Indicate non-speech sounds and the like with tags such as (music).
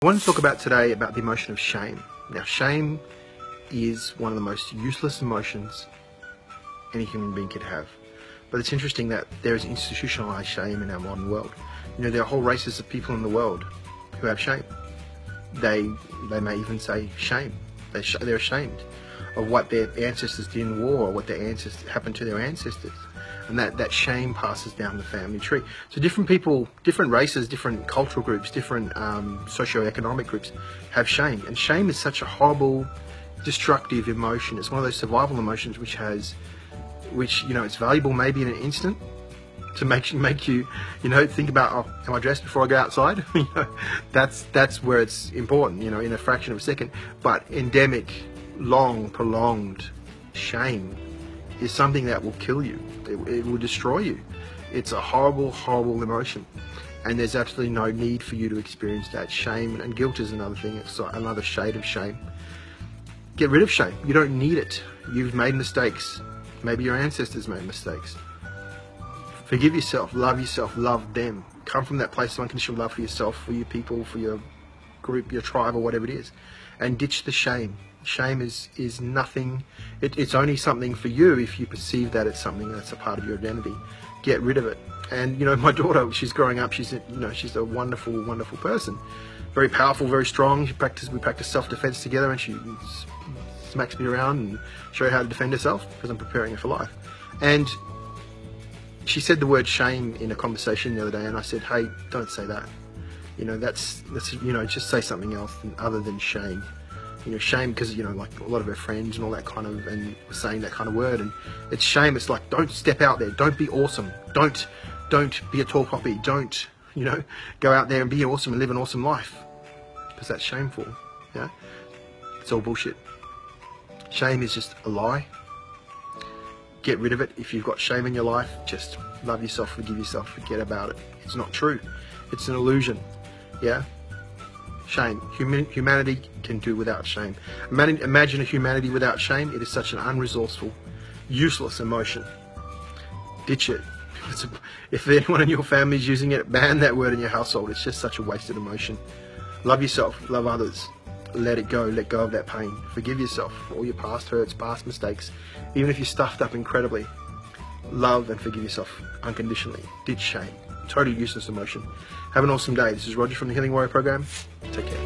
I want to talk about today about the emotion of shame. Now, shame is one of the most useless emotions any human being could have. But it's interesting that there is institutionalized shame in our modern world. You know, there are whole races of people in the world who have shame. They they may even say shame. They sh- they're ashamed of what their ancestors did in war, or what their ancestors happened to their ancestors, and that that shame passes down the family tree. So different people, different races, different cultural groups, different um, socio-economic groups have shame, and shame is such a horrible, destructive emotion. It's one of those survival emotions which has, which you know, it's valuable maybe in an instant, to make you (laughs) make you you know think about oh am I dressed before I go outside (laughs) you know that's that's where it's important you know in a fraction of a second but endemic long prolonged shame is something that will kill you. It, it will destroy you. It's a horrible horrible emotion. And there's absolutely no need for you to experience that. Shame and guilt is another thing. It's another shade of shame. Get rid of shame. You don't need it. You've made mistakes. Maybe your ancestors made mistakes. Forgive yourself, love yourself, love them. Come from that place of unconditional love for yourself, for your people, for your group, your tribe, or whatever it is. And ditch the shame. Shame is, is nothing, it, it's only something for you if you perceive that it's something that's a part of your identity. Get rid of it. And you know, my (laughs) daughter, she's growing up, she's a, you know, she's a wonderful, wonderful person. Very powerful, very strong. She practice, we practice self-defense together and she smacks me around and show her how to defend herself because I'm preparing her for life. And she said the word shame in a conversation the other day, and I said, "Hey, don't say that. You know, that's that's you know, just say something else other than shame. You know, shame because you know, like a lot of her friends and all that kind of, and saying that kind of word, and it's shame. It's like don't step out there. Don't be awesome. Don't don't be a tall poppy. Don't you know, go out there and be awesome and live an awesome life because that's shameful. Yeah, it's all bullshit. Shame is just a lie get rid of it. If you've got shame in your life, just love yourself, forgive yourself, forget about it. It's not true. It's an illusion. Yeah? Shame. Human, humanity can do without shame. Imagine, imagine a humanity without shame. It is such an unresourceful, useless emotion. Ditch it. (laughs) A, if anyone in your family is using it, ban that word in your household. It's just such a wasted emotion. Love yourself. Love others let it go, let go of that pain. Forgive yourself for all your past hurts, past mistakes. Even if you're stuffed up incredibly, love and forgive yourself unconditionally. Ditch shame. Totally useless emotion. Have an awesome day. This is Roger from the Healing Warrior Program. Take care.